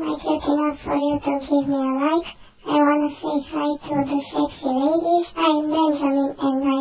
I'm I up enough for you to give me a like? I wanna say hi to the sexy ladies. I'm Bengiamin and I am.